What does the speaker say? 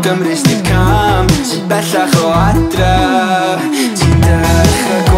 Gymru sy'n cam Sy'n bellach o adra Ti'n dechrau